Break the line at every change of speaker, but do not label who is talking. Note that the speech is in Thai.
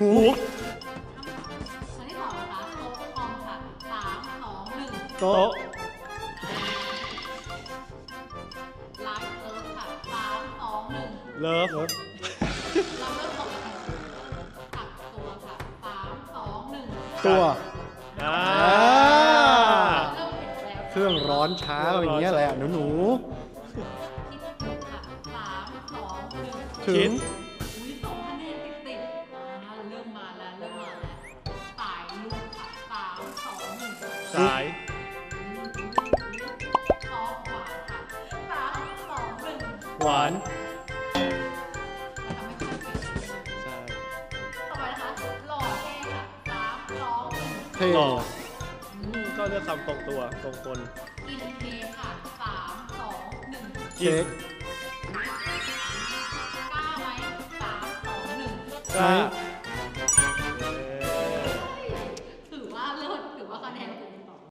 หู
คำที่สองนะคะโต๊ะคอมค่ะสามสองหนึ่ง
โต๊ะ
โต๊ะ
ไลฟ์เอิร์ธค่ะสามสองหนึ่ง
เลิฟ
เลิฟ
เราเริ่มตกขับตัวค่ะสามสองหนึ่ง
ตัว
อ่า
เริ่มเห็นแล้ว
เครื่องร้อนช้าอย่างเงี้ยแหละหนูหนู
คิดถูกค่ะสามสองหนึ่ง
ๆถึงา
มสองหนึ่ง
สาย
ซอฟหวานค่ะสามสองหนึ่ง
หวาน
ทำให้คุณเป็น
ใช่
ต่อไปนะคะหล่อเท่ค่ะสามสองหนึ่ง
เท่
หล่ออืมก็เลือกคำตรงตัวตรงคน
กินเค้กค่ะสามสองหนึ่ง
เค้ก
กล้า